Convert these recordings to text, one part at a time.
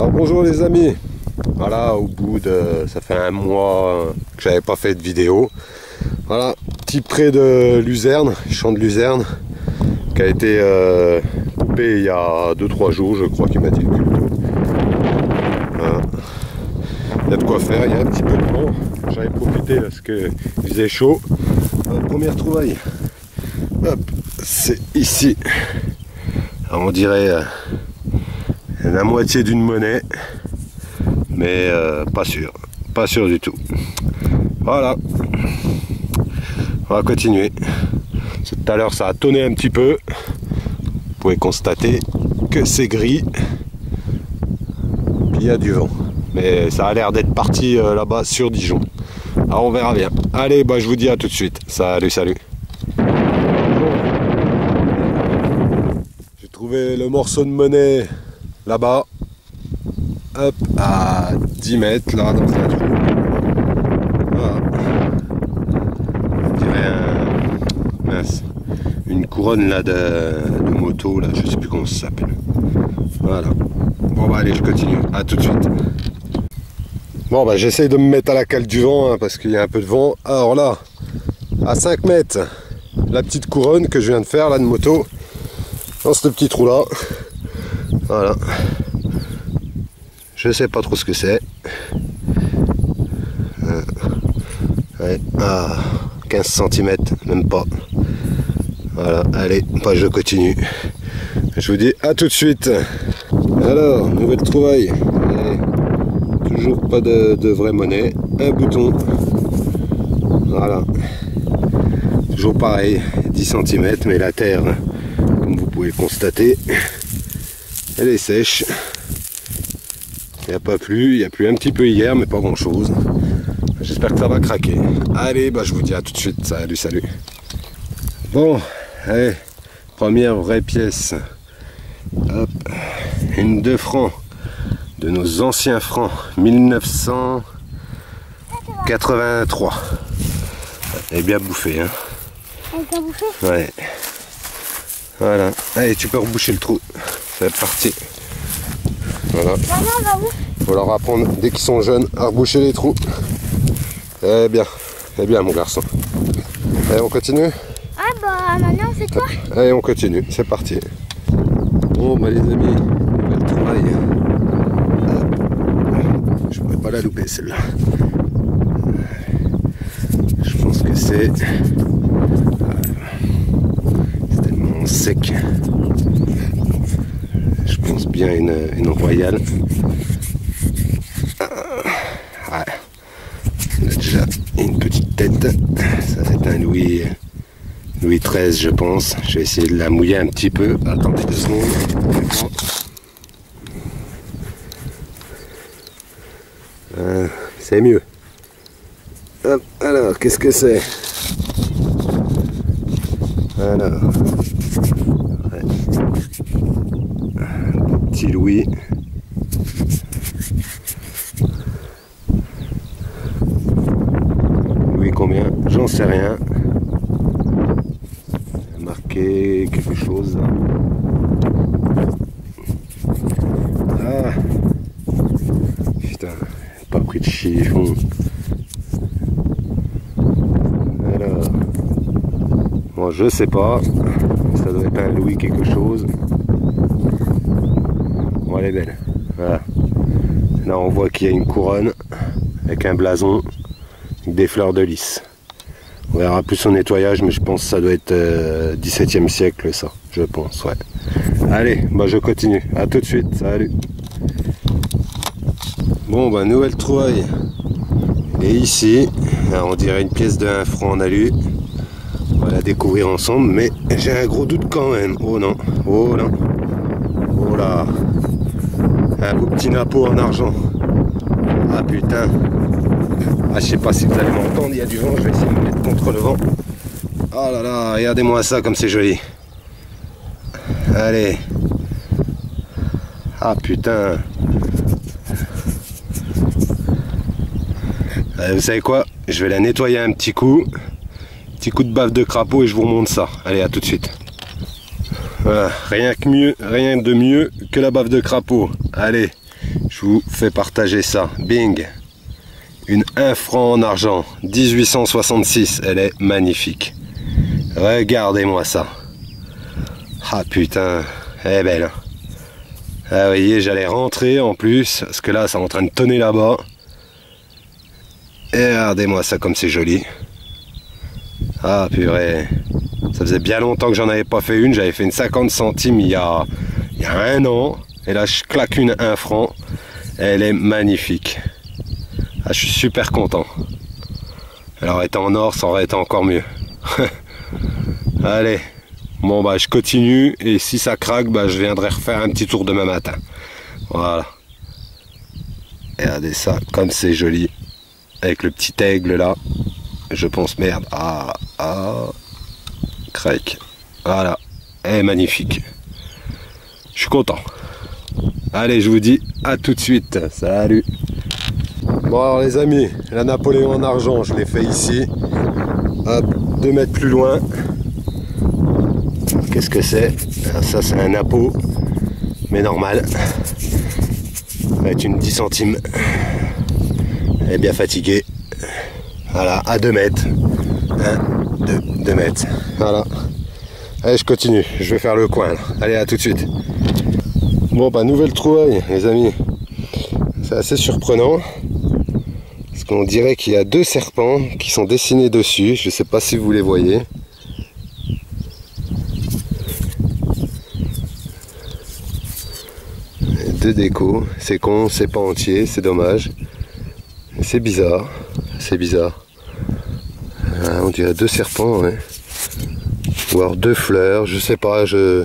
Alors bonjour les amis. Voilà, au bout de. Ça fait un mois que j'avais pas fait de vidéo. Voilà, petit près de Luzerne, champ de Luzerne, qui a été euh, coupé il y a 2-3 jours, je crois qu'il m'a dit le. Voilà. Il y a de quoi faire, il y a un petit peu de vent. J'avais profité parce qu'il faisait chaud. Euh, première trouvaille. Hop, c'est ici. Alors, on dirait euh, la moitié d'une monnaie, mais euh, pas sûr, pas sûr du tout. Voilà, on va continuer. Tout à l'heure, ça a tonné un petit peu. Vous pouvez constater que c'est gris. Il y a du vent, mais ça a l'air d'être parti euh, là-bas sur Dijon. Alors on verra bien. Allez, bah, je vous dis à tout de suite. Salut, salut. J'ai trouvé le morceau de monnaie là-bas. Hop, à 10 mètres là dans un trou. Voilà. Un- mince, une couronne là de, moto là, je sais plus comment ça s'appelle. Voilà. Bon bah allez, je continue. À tout de suite. Bon bah j'essaye de me mettre à la cale du vent hein, parce qu'il y a un peu de vent. Alors là, à 5 mètres, la petite couronne que je viens de faire là de moto dans ce petit trou là. Voilà. Je sais pas trop ce que c'est. Euh, ah, 15 cm, même pas. Voilà, allez, bah, je continue. Je vous dis à tout de suite. Alors, nouvelle trouvaille. Toujours pas de, de vraie monnaie. Un bouton. Voilà. Toujours pareil, 10 cm, mais la terre, comme vous pouvez le constater, elle est sèche. Il n'y a pas plu, il y a plu un petit peu hier, mais pas grand chose. J'espère que ça va craquer. Allez, bah je vous dis à tout de suite. Salut, salut. Bon, allez, première vraie pièce. Hop, une 2 francs de nos anciens francs 1983. Elle est bien bouffée, hein. Elle t'a bouffé Ouais. Voilà. Allez, tu peux reboucher le trou. C'est parti. Voilà. Où Faut leur apprendre dès qu'ils sont jeunes à reboucher les trous. Eh bien. Eh bien, mon garçon. Allez, on continue? Ah bah maintenant c'est toi. Allez, on continue. C'est parti. Bon, bah les amis, nouvelle trouvaille. Hop. Je pourrais pas la louper celle-là. Je pense que c'est. C'est tellement sec. Bien une, royale. Ah, déjà une petite tête. Ça c'est un Louis. Louis XIII, je pense. Je vais essayer de la mouiller un petit peu. Attendez deux secondes. Euh, c'est mieux. Alors, qu'est-ce que c'est? Alors. Ouais. Louis. Louis combien? J'en sais rien marqué quelque chose. Ah Putain, pas pris de chiffon. Alors. Bon, je sais pas. Ça doit être un Louis quelque chose. Elle est belle. Voilà. Là, on voit qu'il y a une couronne avec un blason, avec des fleurs de lys. On verra plus son nettoyage, mais je pense que ça doit être euh, 17e siècle, ça. Je pense, ouais. Allez, bah je continue. À tout de suite. Salut. Bon, bah nouvelle trouvaille. Et ici, on dirait une pièce de 1 franc en alu. On va la découvrir ensemble, mais j'ai un gros doute quand même. Oh non, oh non. Oh là. Un beau petit napeau en argent. Ah putain. Ah, je sais pas si vous allez m'entendre, il y a du vent, je vais essayer de me mettre contre le vent. Oh là là, regardez-moi ça comme c'est joli. Allez. Ah putain. Euh, vous savez quoi? Je vais la nettoyer un petit coup. Petit coup de bave de crapaud et je vous remonte ça. Allez, à tout de suite. Rien que mieux, rien de mieux que la bave de crapaud. Allez, Je vous fais partager ça. Bing Une 1 franc en argent, 1866. Elle est magnifique. Regardez-moi ça. Ah putain, elle est belle. hein. Ah, vous voyez, j'allais rentrer en plus, parce que là, c'est en train de tonner là-bas. Et regardez-moi ça comme c'est joli. Ah purée. Ça faisait bien longtemps que j'en avais pas fait une. J'avais fait une 50 centimes il y a, il y a un an. Et là, je claque une 1 franc. Elle est magnifique. Ah, je suis super content. Elle aurait été en or, ça aurait été encore mieux. Allez. Bon bah je continue et si ça craque, bah je viendrai refaire un petit tour demain matin. Voilà. Regardez ça, comme c'est joli. Avec le petit aigle là. Je pense merde. Ah, ah. Voilà. Est magnifique. Je suis content. Allez, je vous dis à tout de suite. Salut. Bon alors les amis, la Napoléon en argent, je l'ai fait ici. Hop, deux mètres plus loin. Qu'est-ce que c'est? Ah, Ça c'est un Napo, mais normal. Ça va être une 10 centimes. Elle est bien fatiguée. Voilà, à 2 mètres. 1, 2, 2 mètres. Voilà. Allez, je continue. Je vais faire le coin. Allez, à tout de suite. Bon, bah, nouvelle trouvaille, les amis. C'est assez surprenant. Parce qu'on dirait qu'il y a deux serpents qui sont dessinés dessus. Je sais pas si vous les voyez. Deux décos. C'est con, c'est pas entier, c'est dommage. C'est bizarre. C'est bizarre. On dirait deux serpents, ouais. Ou alors deux fleurs, je sais pas, je.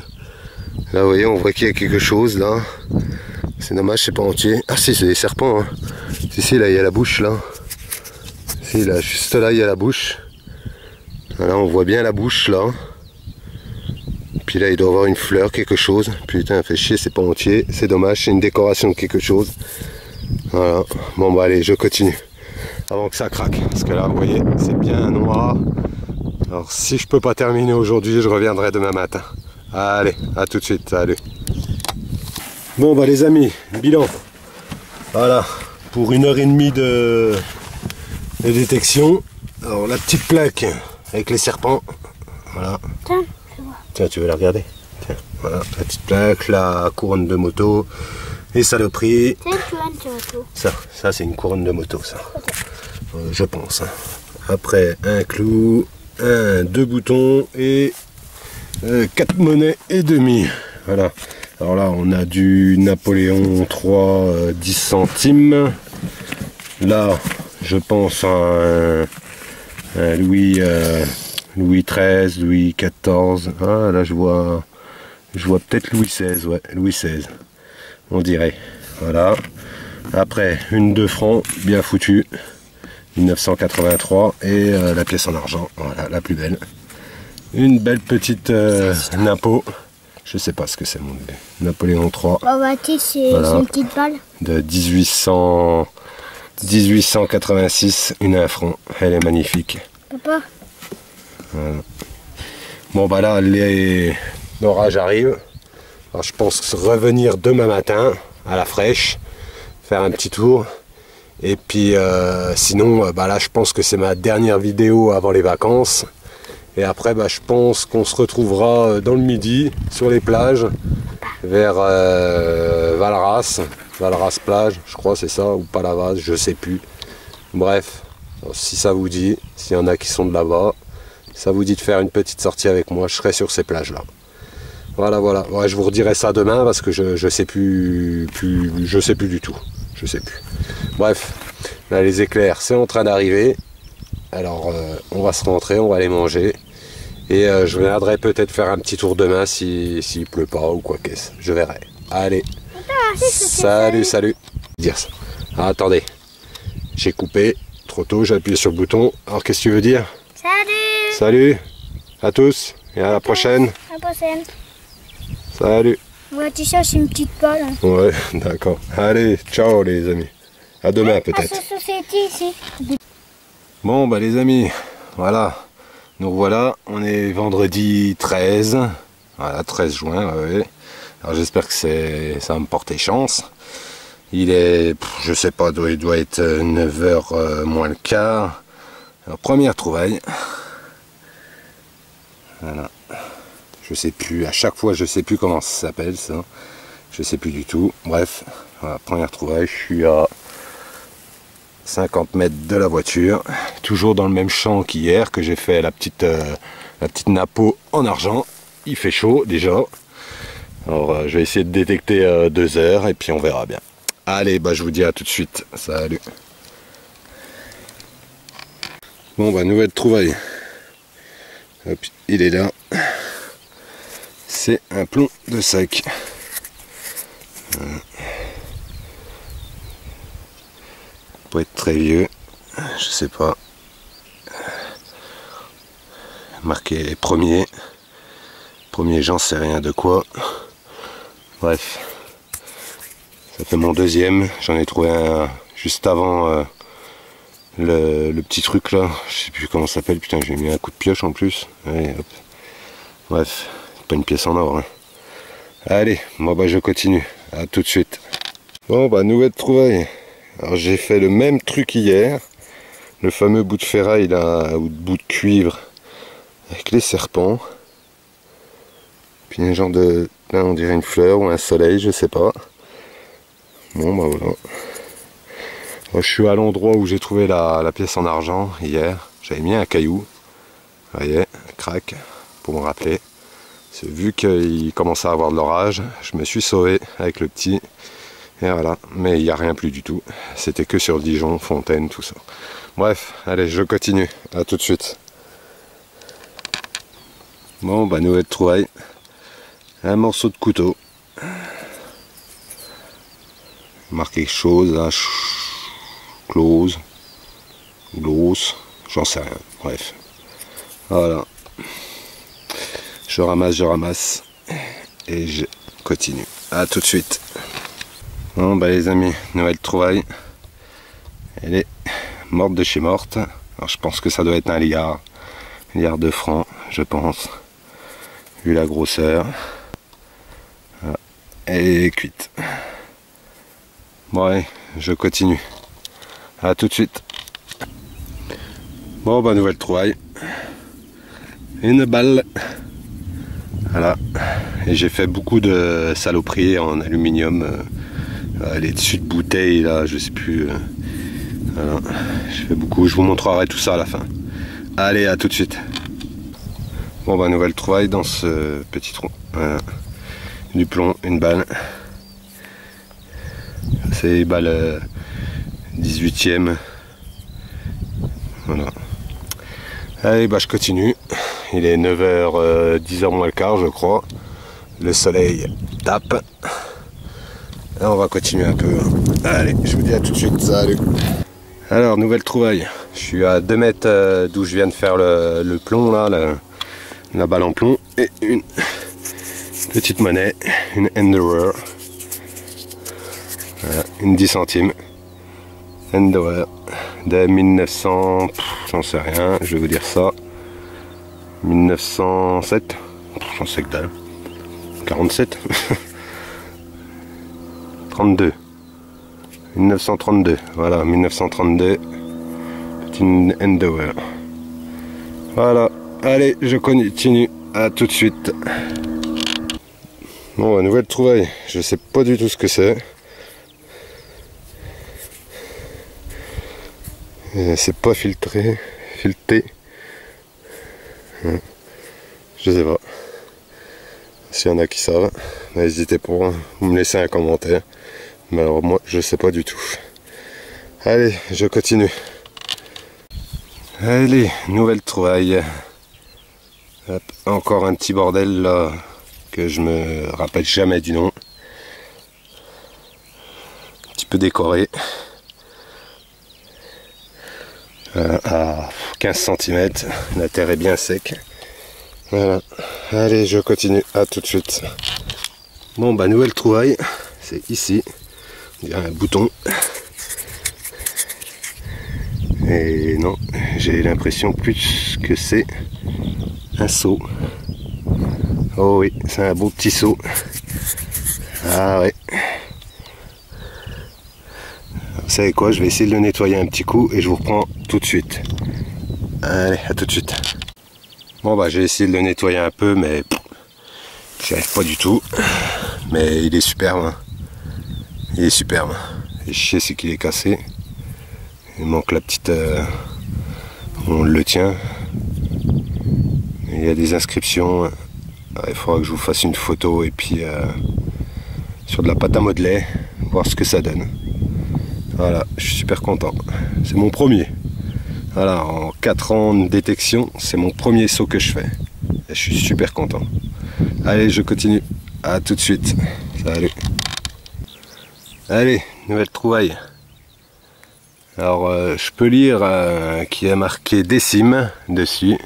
Là vous voyez on voit qu'il y a quelque chose là. C'est dommage, c'est pas entier. Ah si c'est des serpents hein. Si si là il y a la bouche là. Si là, juste là il y a la bouche. Là on voit bien la bouche là. Puis là il doit avoir une fleur, quelque chose. Putain fait chier, c'est pas entier. C'est dommage, c'est une décoration de quelque chose. Voilà. Bon bah allez, je continue. Avant que ça craque. Parce que là vous voyez, c'est bien noir. Alors si je peux pas terminer aujourd'hui, je reviendrai demain matin. Allez, à tout de suite, salut. Bon bah les amis, bilan. Voilà, pour une heure et demie de, de détection. Alors la petite plaque avec les serpents. Voilà. Tiens. Tiens, tu veux la regarder? Tiens, voilà, la petite plaque, la couronne de moto, les saloperies. Ça, ça c'est une couronne de moto, ça. Euh, je pense. hein. Après, un clou, un, deux boutons et euh, quatre monnaies et demi. Voilà. Alors là, on a du Napoléon 3, euh, 10 centimes. Là, je pense à un, un Louis, euh, Louis XIII, Louis XIV. Ah, là, je vois, je vois peut-être Louis XVI, ouais, Louis XVI. On dirait. Voilà. Après, une 2 francs, bien foutue. 1983 et euh, la pièce en argent, voilà, la plus belle. Une belle petite euh, Napo, je sais pas ce que c'est mon bébé. Napoléon 3 Bah, bah, tu sais, c'est Voilà. une petite balle. de 1800, 1886, une 1 franc. Elle est magnifique. Papa, Bon bah là, les- l'orage arrive. Alors je pense revenir demain matin à la fraîche, faire un petit tour. Et puis euh, sinon, euh, bah là je pense que c'est ma dernière vidéo avant les vacances. Et après, bah, je pense qu'on se retrouvera euh, dans le midi sur les plages vers Valras, Valras plage, je crois c'est ça, ou Palavas, je sais plus. Bref, si ça vous dit, s'il y en a qui sont de là-bas, ça vous dit de faire une petite sortie avec moi, je serai sur ces plages-là. Voilà, voilà. Je vous redirai ça demain parce que je, je sais plus, plus, sais plus du tout. Je sais plus. Bref, là les éclairs, c'est en train d'arriver. Alors, euh, on va se rentrer, on va aller manger. Et euh, je viendrai peut-être faire un petit tour demain si s'il pleut pas ou quoi qu'est-ce. Je verrai. Allez, salut, salut. Dire ça. Ah, attendez, j'ai coupé trop tôt, j'ai appuyé sur le bouton. Alors, qu'est-ce que tu veux dire? Salut Salut à tous et à la prochaine. À la prochaine. Salut. Ouais, tu c'est une petite balle. hein. Ouais, d'accord. Allez, ciao les amis. À demain À peut-être. Bon bah les amis, voilà. Nous voilà, on est vendredi 13. Voilà, 13 juin, ouais. Alors j'espère que c'est ça va me porter chance. Il est, je sais pas, il doit être 9h moins le quart. Alors, première trouvaille. Voilà. Je sais plus, à chaque fois je sais plus comment ça s'appelle ça. Je sais plus du tout. Bref, première trouvaille, je suis à 50 mètres de la voiture. Toujours dans le même champ qu'hier que j'ai fait la petite, euh, la petite en argent. Il fait chaud déjà. Alors euh, je vais essayer de détecter euh, deux heures et puis on verra bien. Allez, bah je vous dis à tout de suite. Salut. Bon bah nouvelle trouvaille. Il est là. C'est un plomb de sac. Peut être très vieux, je sais pas. Marqué les premiers. Premier, j'en sais rien de quoi. Bref, ça fait mon deuxième. J'en ai trouvé un juste avant euh, le, petit truc là. Je sais plus comment ça s'appelle. Putain, j'ai mis un coup de pioche en plus. Allez. Bref, une pièce en or. Hein. Allez, moi bah je continue. À tout de suite. Bon bah nouvelle trouvaille. Alors j'ai fait le même truc hier. Le fameux bout de ferraille là, ou de bout de cuivre avec les serpents. Puis un genre de. Là on dirait une fleur ou un soleil, je sais pas. Bon bah voilà. je suis à l'endroit où j'ai trouvé la, pièce en argent hier. J'avais mis un caillou. Voyez, un crack, pour me rappeler. Vu qu'il commençait à avoir de l'orage, je me suis sauvé avec le petit. Et voilà, mais il n'y a rien plus du tout. C'était que sur Dijon, Fontaine, tout ça. Bref, allez, je continue. À tout de suite. Bon, bah nouvelle trouvaille. Un morceau de couteau. Marqué quelque chose, là. Close. Grosse. J'en sais rien. Bref. Voilà. Je ramasse, je ramasse. Et je continue. À tout de suite. Bon bah les amis, nouvelle trouvaille. Elle est morte de chez morte. Alors je pense que ça doit être un liard. Liard de francs, je pense. Vu la grosseur. Est cuite. Bon allez, je continue. À tout de suite. Bon bah nouvelle trouvaille. Une balle. Voilà. Et j'ai fait beaucoup de saloperies en aluminium. Euh, les dessus de bouteilles là, je sais plus. Euh, voilà. Je fais beaucoup. Je vous montrerai tout ça à la fin. Allez, à tout de suite. Bon bah nouvelle trouvaille dans ce petit trou. Voilà. Du plomb, une balle. C'est balle 18ème. Euh, voilà. Allez bah je continue. Il est 9h, 10h moins le quart je crois. Le soleil tape. Et on va continuer un peu. Allez, je vous dis à tout de suite. Salut. Alors, nouvelle trouvaille. Je suis à 2 mètres euh, d'où je viens de faire le, plomb là, la, balle en plomb. Et une petite monnaie, une Endeavour. Voilà, une 10 centimes. Endeavour de 1900, j'en sais rien, je vais vous dire ça. 1907 J'en sais que dalle. 47 32 1932 Voilà, 1932. Petit Endower. Voilà. Allez, je continue. À tout de suite. Bon, nouvelle trouvaille. Je sais pas du tout ce que c'est. C'est pas filtré, fileté. Hein. Je sais pas. S'il y en a qui savent, n'hésitez pas, vous me laissez un commentaire. Mais alors moi, je sais pas du tout. Allez, je continue. Allez, nouvelle trouvaille. encore un petit bordel là que je me rappelle jamais du nom. Un petit peu décoré. Euh, à 15 cm, la terre est bien sec. Voilà. Allez, je continue. À tout de suite. Bon, bah, nouvelle trouvaille. C'est ici. Il y a un bouton. Et non, j'ai l'impression plus que c'est un seau. Oh oui, c'est un beau petit seau. Ah ouais. Savez quoi, je vais essayer de le nettoyer un petit coup et je vous reprends tout de suite. Allez, à tout de suite. Bon bah j'ai essayé de le nettoyer un peu mais j'y arrive pas du tout. Mais il est superbe. hein. Il est superbe. Et chier c'est qu'il est cassé. Il manque la petite... euh, On le tient. Il y a des inscriptions. Ah, Il faudra que je vous fasse une photo et puis euh, sur de la pâte à modeler, voir ce que ça donne. Voilà, je suis super content. C'est mon premier. Voilà, en 4 ans de détection, c'est mon premier saut que je fais. Et je suis super content. Allez, je continue. À tout de suite. Salut. Allez, nouvelle trouvaille. Alors, euh, je peux lire euh, qu'il y a marqué décime dessus.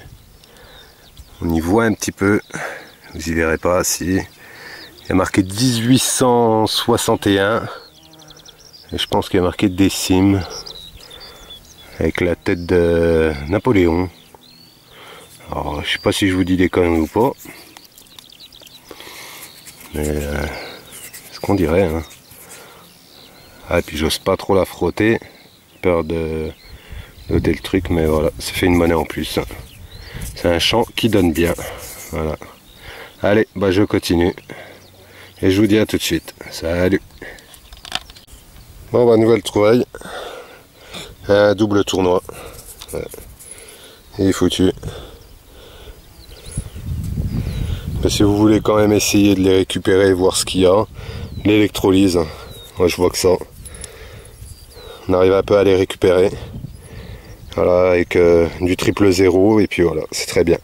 On y voit un petit peu. Vous y verrez pas si. Il y a marqué 1861. Je pense qu'il y a marqué décime. Avec la tête de Napoléon. Alors, je sais pas si je vous dis des conneries ou pas. Mais euh, ce qu'on dirait. Hein. Ah, et puis j'ose pas trop la frotter. Peur de d'ôter le truc, mais voilà, ça fait une monnaie en plus. C'est un champ qui donne bien. Voilà. Allez, bah je continue. Et je vous dis à tout de suite. Salut. Bon bah nouvelle trouvaille. Un double tournoi. Il est foutu. Mais si vous voulez quand même essayer de les récupérer et voir ce qu'il y a, l'électrolyse, moi je vois que ça. On arrive un peu à les récupérer. Voilà, avec euh, du triple zéro, et puis voilà, c'est très bien.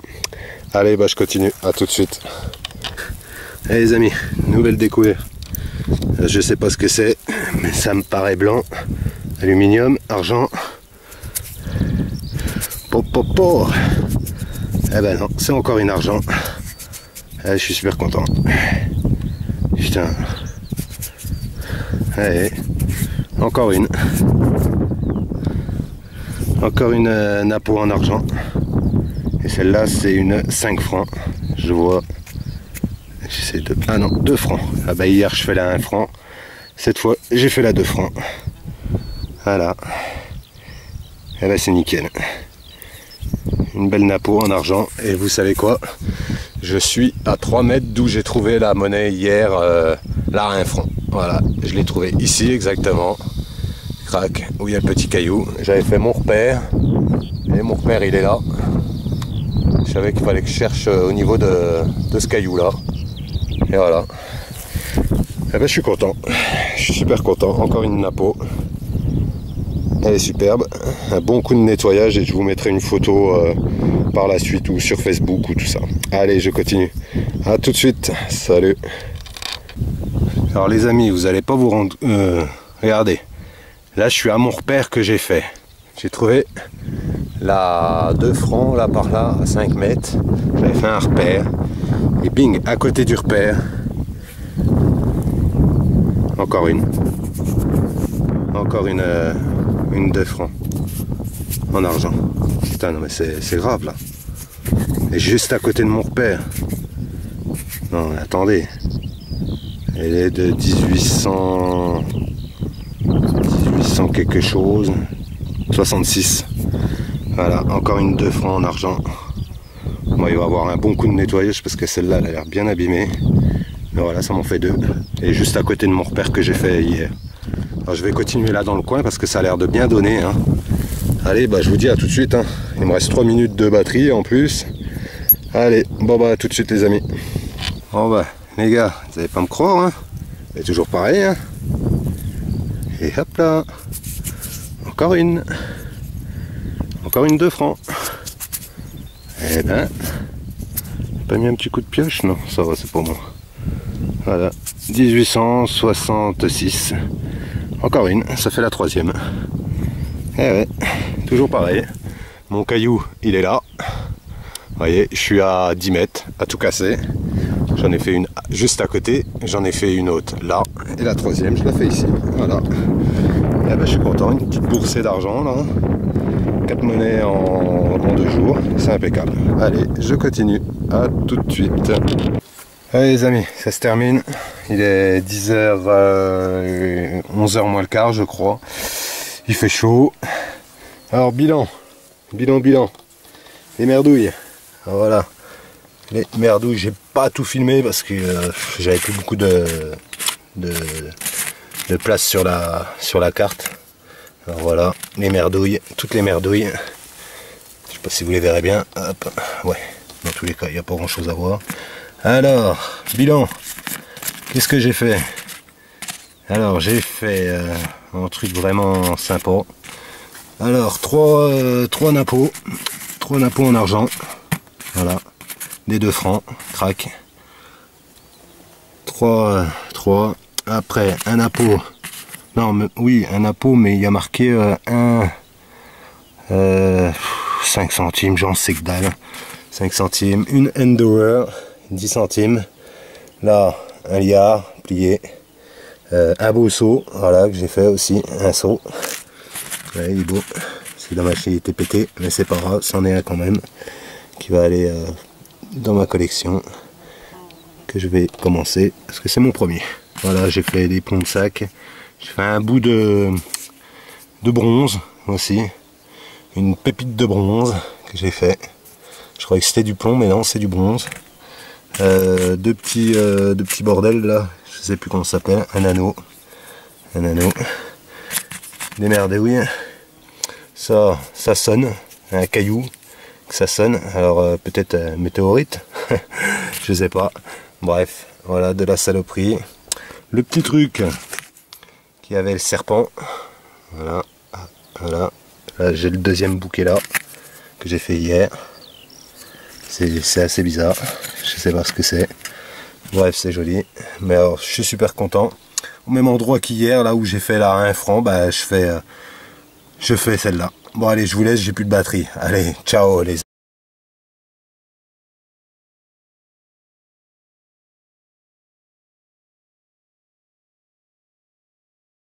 Allez, bah je continue, à tout de suite. Allez les amis, nouvelle découverte. Euh, Je sais pas ce que c'est, mais ça me paraît blanc. Aluminium, argent. Pop, pop, pop. Eh ben non, c'est encore une argent. Ah, je suis super content. Putain. Allez, encore une. Encore une euh, napo en argent. Et celle-là, c'est une 5 francs. Je vois. Ah non, 2 francs. Ah bah hier, je fais la 1 franc. Cette fois, j'ai fait la 2 francs. Voilà. Et bah, c'est nickel. Une belle napo en argent. Et vous savez quoi? Je suis à 3 mètres d'où j'ai trouvé la monnaie hier, euh, la 1 franc. Voilà, je l'ai trouvé ici exactement. Crac, où il y a le petit caillou. J'avais fait mon repère. Et mon repère, il est là. Je savais qu'il fallait que je cherche euh, au niveau de, de ce caillou là. Et voilà. Eh ben, je suis content. Je suis super content. Encore une napo. Elle est superbe. Un bon coup de nettoyage et je vous mettrai une photo euh, par la suite ou sur Facebook ou tout ça. Allez, je continue. À tout de suite. Salut. Alors les amis, vous allez pas vous rendre. euh, regardez. Là, je suis à mon repère que j'ai fait. J'ai trouvé la 2 francs là par là à 5 mètres. J'avais fait un repère. Et bing, à côté du repère. Encore une. Encore une, euh, une 2 francs. En argent. Putain, non mais c'est grave là. Et juste à côté de mon repère. Non, mais attendez. Elle est de 1800. 1800 quelque chose. 66. Voilà, encore une 2 francs en argent. Il va avoir un bon coup de nettoyage parce que celle-là, elle a l'air bien abîmée. Mais voilà, ça m'en fait deux. Et juste à côté de mon repère que j'ai fait hier. Alors, je vais continuer là dans le coin parce que ça a l'air de bien donner. hein. Allez, bah, je vous dis à tout de suite. hein. Il me reste 3 minutes de batterie en plus. Allez, bon bah à tout de suite les amis. Bon bah les gars, vous allez pas me croire hein C'est toujours pareil hein Et hop là Encore une Encore une 2 francs Eh ben Pas mis un petit coup de pioche Non, ça va, c'est pour moi. Voilà. 1866. Encore une, ça fait la troisième. Eh ouais, toujours pareil. Mon caillou, il est là. Vous voyez, je suis à 10 mètres, à tout casser. J'en ai fait une juste à côté, j'en ai fait une autre là, et la troisième, je la fais ici. Voilà. Et ben, je suis content, une petite boursée d'argent là. 4 monnaies en, en deux jours, c'est impeccable. Allez, je continue. À tout de suite. Allez les amis, ça se termine. Il est 10h, 11h moins le quart je crois. Il fait chaud. Alors bilan, bilan, bilan. Les merdouilles. Alors, voilà. Les merdouilles, j'ai pas tout filmé parce que euh, j'avais plus beaucoup de, de, de place sur la, sur la carte. Voilà, les merdouilles, toutes les merdouilles. Je sais pas si vous les verrez bien. Hop, ouais, dans tous les cas, il n'y a pas grand chose à voir. Alors, bilan, qu'est-ce que j'ai fait? Alors, j'ai fait euh, un truc vraiment sympa. Alors, trois, euh, trois nappos, trois nappos en argent. Voilà, des deux francs, crac. Trois, trois. Après, un appôt non, mais, oui, un appôt, mais il y a marqué euh, un... 5 euh, centimes, j'en sais que dalle. 5 centimes. Une Endurer, 10 centimes. Là, un liard plié. Euh, un beau seau, voilà, que j'ai fait aussi. Un seau. Ouais, il est beau. C'est dommage qu'il était pété, mais c'est pas grave, c'en est un quand même. Qui va aller dans ma collection. Que je vais commencer, parce que c'est mon premier. Voilà, j'ai fait des plombs de sac. Un bout de, bronze aussi. Une pépite de bronze que j'ai fait. Je croyais que c'était du plomb, mais non, c'est du bronze. Euh, deux, petits, euh, deux petits bordels là, je sais plus comment ça s'appelle. Un anneau. Un anneau. Des merdouilles. Ça, ça sonne. Un caillou. Que ça sonne. Alors euh, peut-être météorite. je sais pas. Bref, voilà de la saloperie. Le petit truc qui avait le serpent. Voilà, voilà. Là, j'ai le deuxième bouquet là que j'ai fait hier. C'est assez bizarre. Je sais pas ce que c'est. Bref, c'est joli. Mais alors, je suis super content. Au même endroit qu'hier, là où j'ai fait la 1 franc, bah, je fais, euh, je fais celle-là. Bon, allez, je vous laisse, j'ai plus de batterie. Allez, ciao les